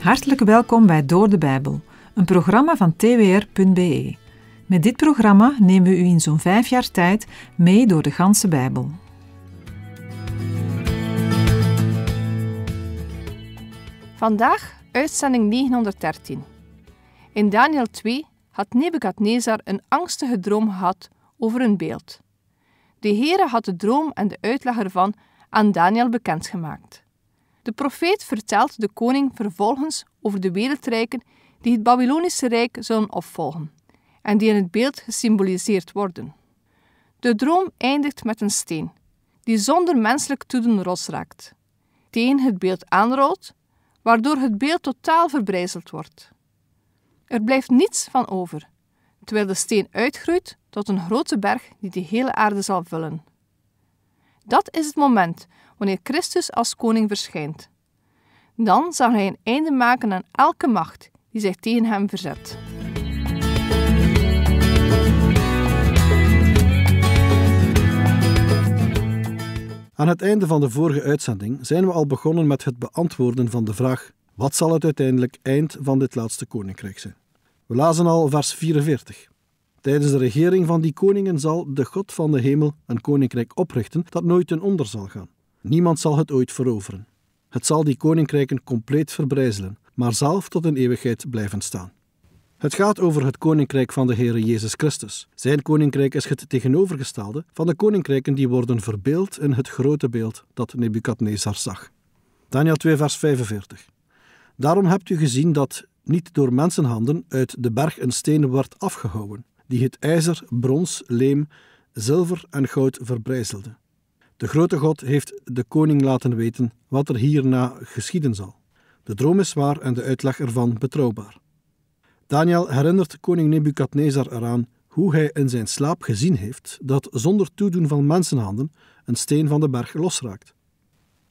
Hartelijk welkom bij Door de Bijbel, een programma van twr.be. Met dit programma nemen we u in zo'n vijf jaar tijd mee door de ganse Bijbel. Vandaag uitzending 913. In Daniel 2 had Nebukadnezar een angstige droom gehad over een beeld. De Heere had de droom en de uitleg ervan aan Daniel bekendgemaakt. De profeet vertelt de koning vervolgens over de wereldrijken die het Babylonische Rijk zullen opvolgen en die in het beeld gesymboliseerd worden. De droom eindigt met een steen, die zonder menselijk toedoen raakt, tegen het beeld aanrolt, waardoor het beeld totaal verbrijzeld wordt. Er blijft niets van over, terwijl de steen uitgroeit tot een grote berg die de hele aarde zal vullen. Dat is het moment wanneer Christus als koning verschijnt. Dan zal hij een einde maken aan elke macht die zich tegen hem verzet. Aan het einde van de vorige uitzending zijn we al begonnen met het beantwoorden van de vraag: wat zal het uiteindelijk eind van dit laatste koninkrijk zijn? We lazen al vers 44. Tijdens de regering van die koningen zal de God van de hemel een koninkrijk oprichten dat nooit ten onder zal gaan. Niemand zal het ooit veroveren. Het zal die koninkrijken compleet verbrijzelen, maar zelf tot een eeuwigheid blijven staan. Het gaat over het koninkrijk van de Heere Jezus Christus. Zijn koninkrijk is het tegenovergestelde van de koninkrijken die worden verbeeld in het grote beeld dat Nebukadnezar zag. Daniel 2, vers 45. Daarom hebt u gezien dat niet door mensenhanden uit de berg een steen wordt afgehouwen, die het ijzer, brons, leem, zilver en goud verbrijzelde. De grote God heeft de koning laten weten wat er hierna geschieden zal. De droom is waar en de uitleg ervan betrouwbaar. Daniel herinnert koning Nebukadnezar eraan hoe hij in zijn slaap gezien heeft dat zonder toedoen van mensenhanden een steen van de berg losraakt.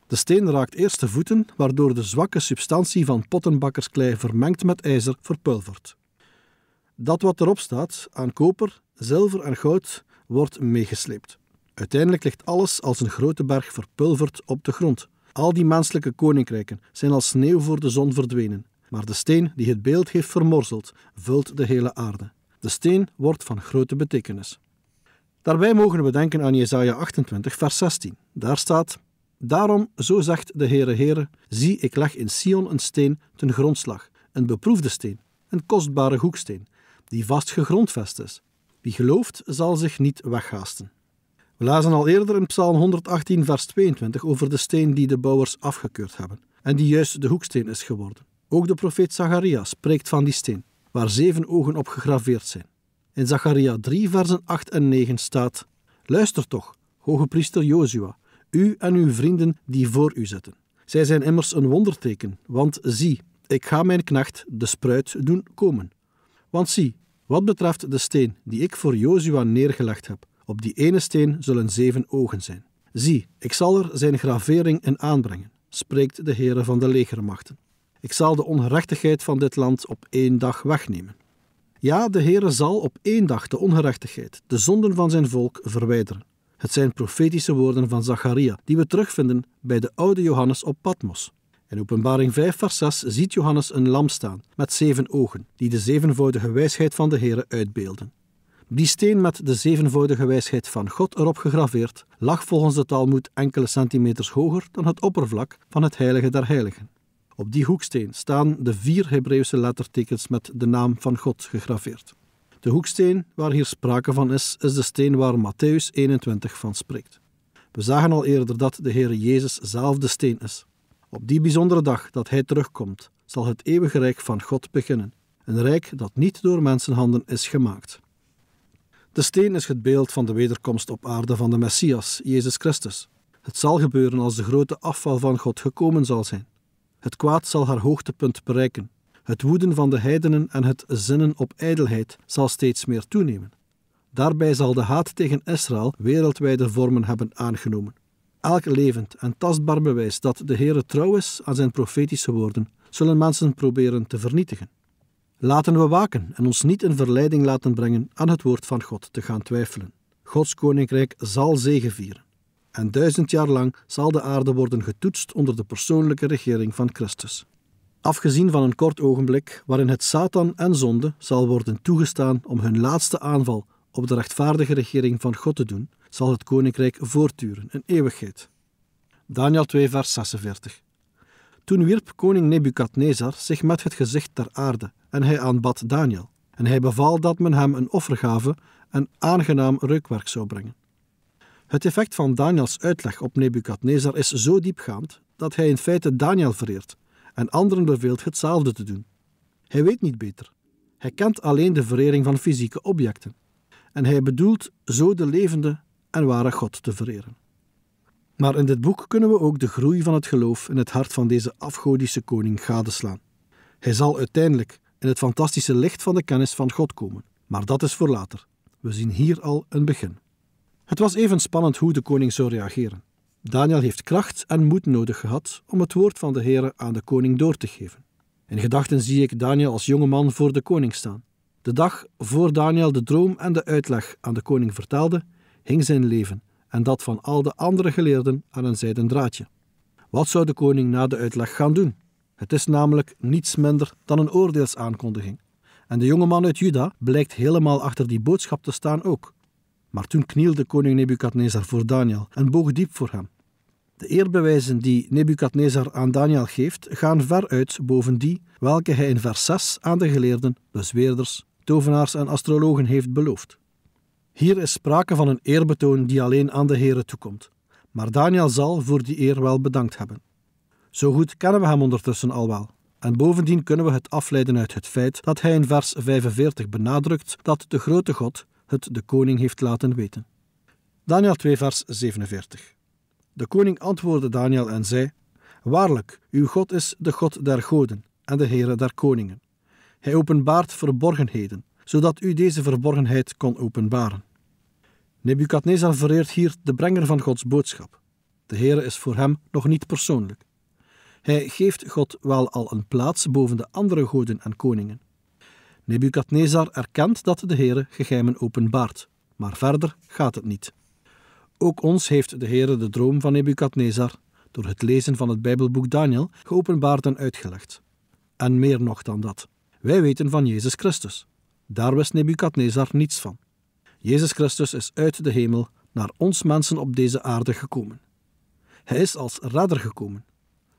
De steen raakt eerst de voeten, waardoor de zwakke substantie van pottenbakkersklei vermengd met ijzer verpulvert. Dat wat erop staat aan koper, zilver en goud wordt meegesleept. Uiteindelijk ligt alles als een grote berg verpulverd op de grond. Al die menselijke koninkrijken zijn als sneeuw voor de zon verdwenen, maar de steen die het beeld heeft vermorzeld, vult de hele aarde. De steen wordt van grote betekenis. Daarbij mogen we denken aan Jesaja 28, vers 16. Daar staat: Daarom, zo zegt de Heere Heere, zie, ik leg in Sion een steen ten grondslag, een beproefde steen, een kostbare hoeksteen, die vast gegrondvest is. Wie gelooft, zal zich niet weghaasten. We lazen al eerder in Psalm 118, vers 22 over de steen die de bouwers afgekeurd hebben en die juist de hoeksteen is geworden. Ook de profeet Zacharia spreekt van die steen, waar zeven ogen op gegraveerd zijn. In Zacharia 3, versen 8 en 9 staat: Luister toch, hoge priester Jozua, u en uw vrienden die voor u zitten. Zij zijn immers een wonderteken, want zie, ik ga mijn knecht, de spruit, doen komen. Want zie, wat betreft de steen die ik voor Jozua neergelegd heb, op die ene steen zullen zeven ogen zijn. Zie, ik zal er zijn gravering in aanbrengen, spreekt de Heere van de legermachten. Ik zal de ongerechtigheid van dit land op één dag wegnemen. Ja, de Heere zal op één dag de ongerechtigheid, de zonden van zijn volk, verwijderen. Het zijn profetische woorden van Zacharia, die we terugvinden bij de oude Johannes op Patmos. In Openbaring 5, vers 6 ziet Johannes een lam staan met zeven ogen, die de zevenvoudige wijsheid van de Heere uitbeelden. Die steen met de zevenvoudige wijsheid van God erop gegraveerd lag volgens de Talmud enkele centimeters hoger dan het oppervlak van het Heilige der Heiligen. Op die hoeksteen staan de vier Hebreeuwse lettertekens met de naam van God gegraveerd. De hoeksteen waar hier sprake van is, is de steen waar Matthäus 21 van spreekt. We zagen al eerder dat de Heer Jezus zelf de steen is. Op die bijzondere dag dat Hij terugkomt, zal het eeuwige rijk van God beginnen. Een rijk dat niet door mensenhanden is gemaakt. De steen is het beeld van de wederkomst op aarde van de Messias, Jezus Christus. Het zal gebeuren als de grote afval van God gekomen zal zijn. Het kwaad zal haar hoogtepunt bereiken. Het woeden van de heidenen en het zinnen op ijdelheid zal steeds meer toenemen. Daarbij zal de haat tegen Israël wereldwijde vormen hebben aangenomen. Elk levend en tastbaar bewijs dat de Heere trouw is aan zijn profetische woorden, zullen mensen proberen te vernietigen. Laten we waken en ons niet in verleiding laten brengen aan het woord van God te gaan twijfelen. Gods koninkrijk zal zegevieren. En duizend jaar lang zal de aarde worden getoetst onder de persoonlijke regering van Christus. Afgezien van een kort ogenblik waarin het Satan en zonde zal worden toegestaan om hun laatste aanval op de rechtvaardige regering van God te doen, zal het koninkrijk voortduren in eeuwigheid. Daniel 2, vers 46. Toen wierp koning Nebukadnezar zich met het gezicht ter aarde en hij aanbad Daniel. En hij beval dat men hem een offergave en aangenaam reukwerk zou brengen. Het effect van Daniels uitleg op Nebukadnezar is zo diepgaand dat hij in feite Daniel vereert en anderen beveelt hetzelfde te doen. Hij weet niet beter. Hij kent alleen de verering van fysieke objecten. En hij bedoelt zo de levende en ware God te vereren. Maar in dit boek kunnen we ook de groei van het geloof in het hart van deze afgodische koning gadeslaan. Hij zal uiteindelijk in het fantastische licht van de kennis van God komen, maar dat is voor later. We zien hier al een begin. Het was even spannend hoe de koning zou reageren. Daniel heeft kracht en moed nodig gehad om het woord van de Heer aan de koning door te geven. In gedachten zie ik Daniel als jonge man voor de koning staan. De dag voor Daniel de droom en de uitleg aan de koning vertelde, hing zijn leven en dat van al de andere geleerden aan een zijden draadje. Wat zou de koning na de uitleg gaan doen? Het is namelijk niets minder dan een oordeelsaankondiging. En de jonge man uit Juda blijkt helemaal achter die boodschap te staan ook. Maar toen knielde koning Nebukadnezar voor Daniel en boog diep voor hem. De eerbewijzen die Nebukadnezar aan Daniel geeft, gaan ver uit boven die welke hij in vers 6 aan de geleerden, bezweerders, tovenaars en astrologen heeft beloofd. Hier is sprake van een eerbetoon die alleen aan de Heere toekomt, maar Daniel zal voor die eer wel bedankt hebben. Zo goed kennen we hem ondertussen al wel. En bovendien kunnen we het afleiden uit het feit dat hij in vers 45 benadrukt dat de grote God het de koning heeft laten weten. Daniel 2, vers 47. De koning antwoordde Daniel en zei: Waarlijk, uw God is de God der goden en de Heere der koningen. Hij openbaart verborgenheden, zodat u deze verborgenheid kon openbaren. Nebukadnezar vereert hier de brenger van Gods boodschap. De Heere is voor hem nog niet persoonlijk. Hij geeft God wel al een plaats boven de andere goden en koningen. Nebukadnezar erkent dat de Heere geheimen openbaart, maar verder gaat het niet. Ook ons heeft de Heere de droom van Nebukadnezar, door het lezen van het Bijbelboek Daniel, geopenbaard en uitgelegd. En meer nog dan dat. Wij weten van Jezus Christus. Daar wist Nebukadnezar niets van. Jezus Christus is uit de hemel naar ons mensen op deze aarde gekomen. Hij is als redder gekomen.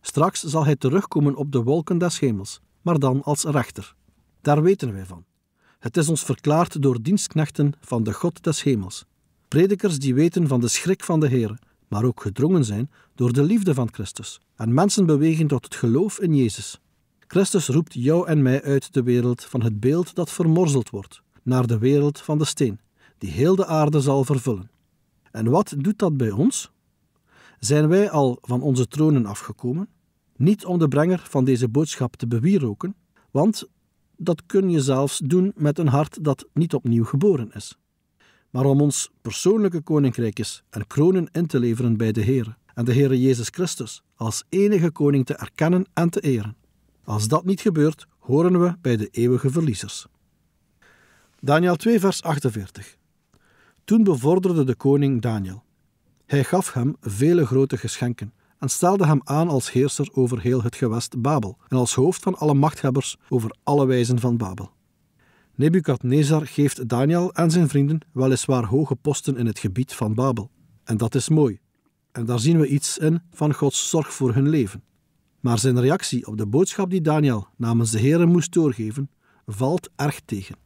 Straks zal hij terugkomen op de wolken des hemels, maar dan als rechter. Daar weten wij van. Het is ons verklaard door dienstknechten van de God des hemels. Predikers die weten van de schrik van de Heer, maar ook gedrongen zijn door de liefde van Christus en mensen bewegen tot het geloof in Jezus. Christus roept jou en mij uit de wereld van het beeld dat vermorzeld wordt, naar de wereld van de steen, die heel de aarde zal vervullen. En wat doet dat bij ons? Zijn wij al van onze tronen afgekomen? Niet om de brenger van deze boodschap te bewieroken, want dat kun je zelfs doen met een hart dat niet opnieuw geboren is. Maar om ons persoonlijke koninkrijkjes en kronen in te leveren bij de Heer en de Heere Jezus Christus als enige koning te erkennen en te eren. Als dat niet gebeurt, horen we bij de eeuwige verliezers. Daniel 2, vers 48. Toen bevorderde de koning Daniel. Hij gaf hem vele grote geschenken en stelde hem aan als heerser over heel het gewest Babel en als hoofd van alle machthebbers over alle wijzen van Babel. Nebukadnezar geeft Daniel en zijn vrienden weliswaar hoge posten in het gebied van Babel. En dat is mooi. En daar zien we iets in van Gods zorg voor hun leven. Maar zijn reactie op de boodschap die Daniel namens de Heere moest doorgeven, valt erg tegen.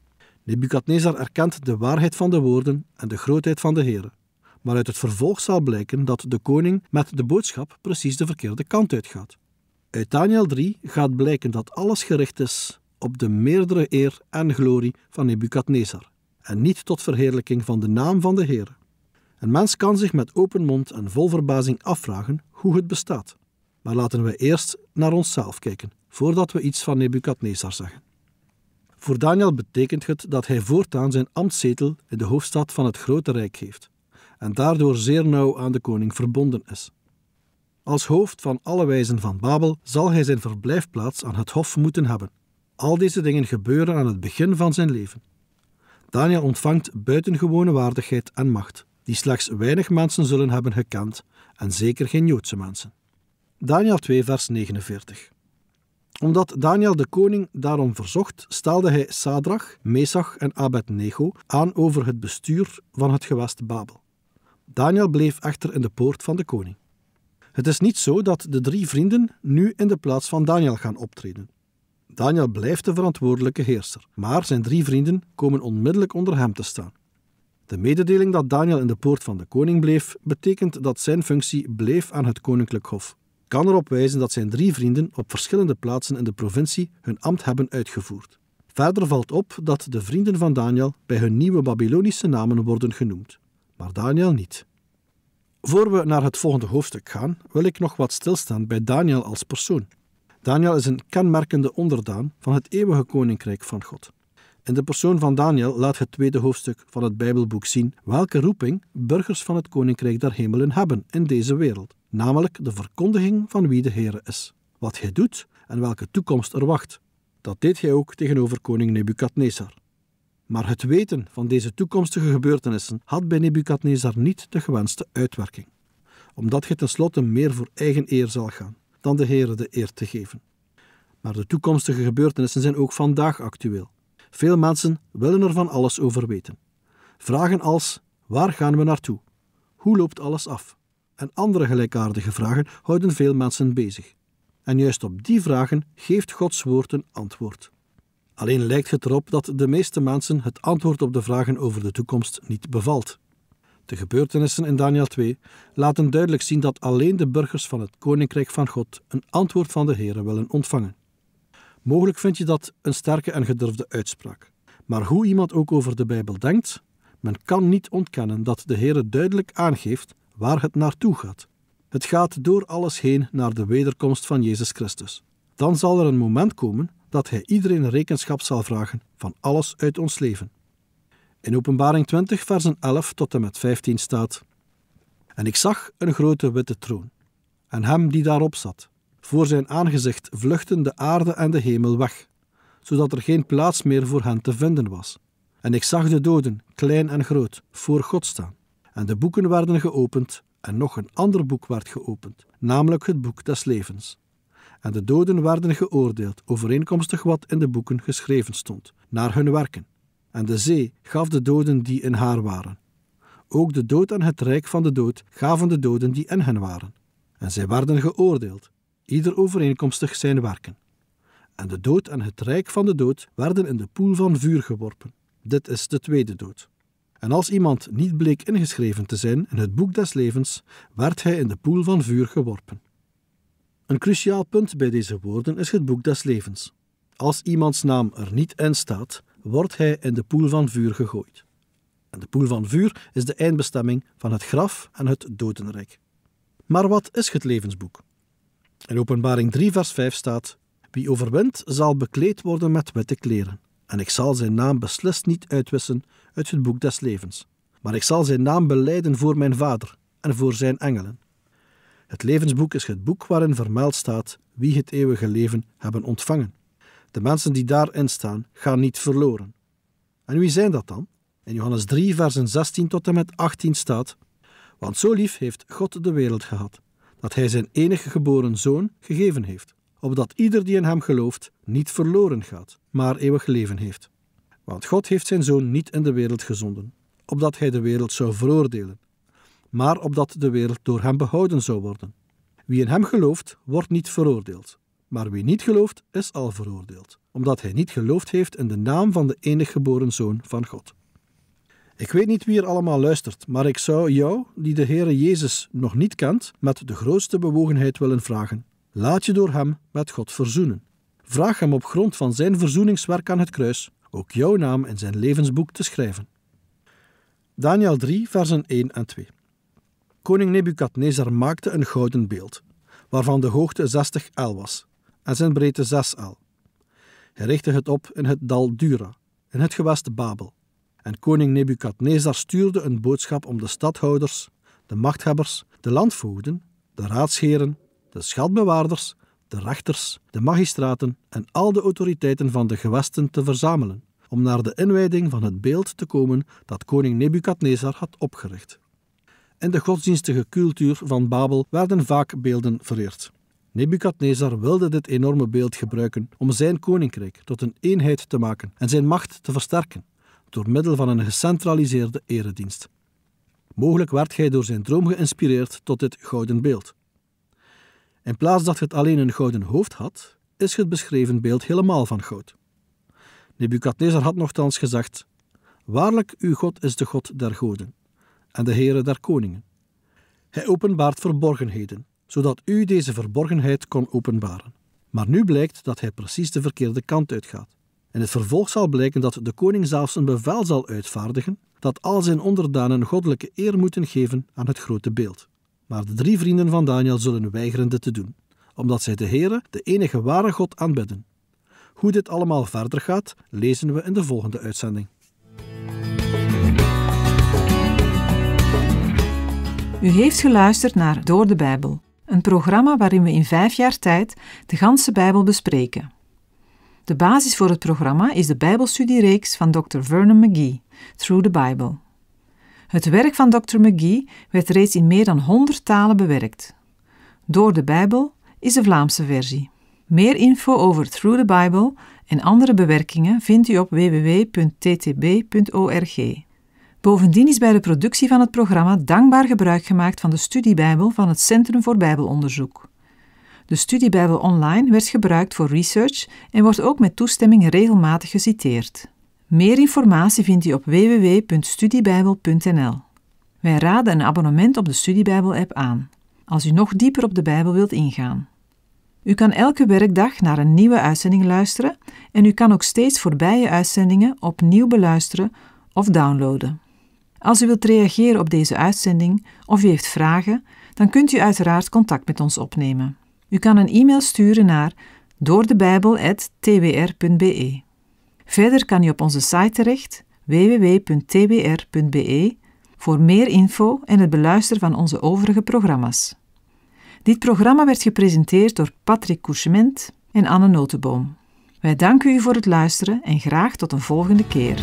Nebukadnezar erkent de waarheid van de woorden en de grootheid van de Heere maar uit het vervolg zal blijken dat de koning met de boodschap precies de verkeerde kant uitgaat. Uit Daniel 3 gaat blijken dat alles gericht is op de meerdere eer en glorie van Nebukadnezar, en niet tot verheerlijking van de naam van de Heer. Een mens kan zich met open mond en vol verbazing afvragen hoe het bestaat. Maar laten we eerst naar onszelf kijken, voordat we iets van Nebukadnezar zeggen. Voor Daniel betekent het dat hij voortaan zijn ambtszetel in de hoofdstad van het grote rijk heeft en daardoor zeer nauw aan de koning verbonden is. Als hoofd van alle wijzen van Babel zal hij zijn verblijfplaats aan het hof moeten hebben. Al deze dingen gebeuren aan het begin van zijn leven. Daniel ontvangt buitengewone waardigheid en macht, die slechts weinig mensen zullen hebben gekend, en zeker geen Joodse mensen. Daniel 2, vers 49. Omdat Daniel de koning daarom verzocht, stelde hij Sadrach, Mesach en Abednego aan over het bestuur van het gewest Babel. Daniel bleef echter in de poort van de koning. Het is niet zo dat de drie vrienden nu in de plaats van Daniel gaan optreden. Daniel blijft de verantwoordelijke heerser, maar zijn drie vrienden komen onmiddellijk onder hem te staan. De mededeling dat Daniel in de poort van de koning bleef, betekent dat zijn functie bleef aan het koninklijk hof. Kan erop wijzen dat zijn drie vrienden op verschillende plaatsen in de provincie hun ambt hebben uitgevoerd. Verder valt op dat de vrienden van Daniel bij hun nieuwe Babylonische namen worden genoemd, maar Daniel niet. Voor we naar het volgende hoofdstuk gaan, wil ik nog wat stilstaan bij Daniel als persoon. Daniel is een kenmerkende onderdaan van het eeuwige koninkrijk van God. In de persoon van Daniel laat het tweede hoofdstuk van het Bijbelboek zien welke roeping burgers van het koninkrijk der hemelen hebben in deze wereld, namelijk de verkondiging van wie de Heer is, wat hij doet en welke toekomst er wacht. Dat deed hij ook tegenover koning Nebukadnezar. Maar het weten van deze toekomstige gebeurtenissen had bij Nebukadnezar niet de gewenste uitwerking, omdat hij tenslotte meer voor eigen eer zal gaan dan de Heer de eer te geven. Maar de toekomstige gebeurtenissen zijn ook vandaag actueel. Veel mensen willen er van alles over weten. Vragen als: waar gaan we naartoe? Hoe loopt alles af? En andere gelijkaardige vragen houden veel mensen bezig. En juist op die vragen geeft Gods woord een antwoord. Alleen lijkt het erop dat de meeste mensen het antwoord op de vragen over de toekomst niet bevalt. De gebeurtenissen in Daniel 2 laten duidelijk zien dat alleen de burgers van het Koninkrijk van God een antwoord van de Heer willen ontvangen. Mogelijk vind je dat een sterke en gedurfde uitspraak. Maar hoe iemand ook over de Bijbel denkt, men kan niet ontkennen dat de Heer duidelijk aangeeft waar het naartoe gaat. Het gaat door alles heen naar de wederkomst van Jezus Christus. Dan zal er een moment komen dat Hij iedereen rekenschap zal vragen van alles uit ons leven. In Openbaring 20, versen 11 tot en met 15 staat: En ik zag een grote witte troon, en hem die daarop zat. Voor zijn aangezicht vluchtten de aarde en de hemel weg, zodat er geen plaats meer voor hen te vinden was. En ik zag de doden, klein en groot, voor God staan. En de boeken werden geopend, en nog een ander boek werd geopend, namelijk het boek des levens. En de doden werden geoordeeld, overeenkomstig wat in de boeken geschreven stond, naar hun werken. En de zee gaf de doden die in haar waren. Ook de dood en het rijk van de dood gaven de doden die in hen waren. En zij werden geoordeeld, ieder overeenkomstig zijn werken. En de dood en het rijk van de dood werden in de poel van vuur geworpen. Dit is de tweede dood. En als iemand niet bleek ingeschreven te zijn in het boek des levens, werd hij in de poel van vuur geworpen. Een cruciaal punt bij deze woorden is het boek des levens. Als iemands naam er niet in staat, wordt hij in de poel van vuur gegooid. En de poel van vuur is de eindbestemming van het graf en het dodenrijk. Maar wat is het levensboek? In Openbaring 3, vers 5 staat: Wie overwint, zal bekleed worden met witte kleren. En ik zal zijn naam beslist niet uitwissen uit het boek des levens. Maar ik zal zijn naam beleiden voor mijn Vader en voor zijn engelen. Het levensboek is het boek waarin vermeld staat wie het eeuwige leven hebben ontvangen. De mensen die daarin staan, gaan niet verloren. En wie zijn dat dan? In Johannes 3, versen 16 tot en met 18 staat: Want zo lief heeft God de wereld gehad, dat Hij zijn enige geboren zoon gegeven heeft, opdat ieder die in Hem gelooft niet verloren gaat, maar eeuwig leven heeft. Want God heeft zijn zoon niet in de wereld gezonden, opdat Hij de wereld zou veroordelen, maar opdat de wereld door Hem behouden zou worden. Wie in Hem gelooft, wordt niet veroordeeld, maar wie niet gelooft, is al veroordeeld, omdat hij niet geloofd heeft in de naam van de enige geboren Zoon van God. Ik weet niet wie er allemaal luistert, maar ik zou jou, die de Heere Jezus nog niet kent, met de grootste bewogenheid willen vragen. Laat je door Hem met God verzoenen. Vraag Hem op grond van Zijn verzoeningswerk aan het kruis ook jouw naam in Zijn levensboek te schrijven. Daniel 3, versen 1 en 2. Koning Nebukadnezar maakte een gouden beeld, waarvan de hoogte 60 el was en zijn breedte 6 el. Hij richtte het op in het dal Dura, in het gewest Babel. En koning Nebukadnezar stuurde een boodschap om de stadhouders, de machthebbers, de landvoogden, de raadsheren, de schatbewaarders, de rechters, de magistraten en al de autoriteiten van de gewesten te verzamelen, om naar de inwijding van het beeld te komen dat koning Nebukadnezar had opgericht. In de godsdienstige cultuur van Babel werden vaak beelden vereerd. Nebukadnezar wilde dit enorme beeld gebruiken om zijn koninkrijk tot een eenheid te maken en zijn macht te versterken door middel van een gecentraliseerde eredienst. Mogelijk werd hij door zijn droom geïnspireerd tot dit gouden beeld. In plaats dat het alleen een gouden hoofd had, is het beschreven beeld helemaal van goud. Nebukadnezar had nogthans gezegd: Waarlijk, uw God is de God der goden en de Heere der koningen. Hij openbaart verborgenheden, zodat u deze verborgenheid kon openbaren. Maar nu blijkt dat hij precies de verkeerde kant uitgaat. In het vervolg zal blijken dat de koning zelfs een bevel zal uitvaardigen dat al zijn onderdanen goddelijke eer moeten geven aan het grote beeld. Maar de drie vrienden van Daniel zullen weigeren dit te doen, omdat zij de Heere, de enige ware God, aanbidden. Hoe dit allemaal verder gaat, lezen we in de volgende uitzending. U heeft geluisterd naar Door de Bijbel, een programma waarin we in vijf jaar tijd de ganse Bijbel bespreken. De basis voor het programma is de Bijbelstudiereeks van Dr. Vernon McGee, Through the Bible. Het werk van Dr. McGee werd reeds in meer dan 100 talen bewerkt. Door de Bijbel is de Vlaamse versie. Meer info over Through the Bible en andere bewerkingen vindt u op www.ttb.org. Bovendien is bij de productie van het programma dankbaar gebruik gemaakt van de studiebijbel van het Centrum voor Bijbelonderzoek. De studiebijbel online werd gebruikt voor research en wordt ook met toestemming regelmatig geciteerd. Meer informatie vindt u op www.studiebijbel.nl. Wij raden een abonnement op de Studiebijbel-app aan, als u nog dieper op de Bijbel wilt ingaan. U kan elke werkdag naar een nieuwe uitzending luisteren en u kan ook steeds voorbije uitzendingen opnieuw beluisteren of downloaden. Als u wilt reageren op deze uitzending of u heeft vragen, dan kunt u uiteraard contact met ons opnemen. U kan een e-mail sturen naar doordebijbel.twr.be. Verder kan u op onze site terecht www.twr.be voor meer info en het beluisteren van onze overige programma's. Dit programma werd gepresenteerd door Patrick Couchement en Anne Notenboom. Wij danken u voor het luisteren en graag tot een volgende keer.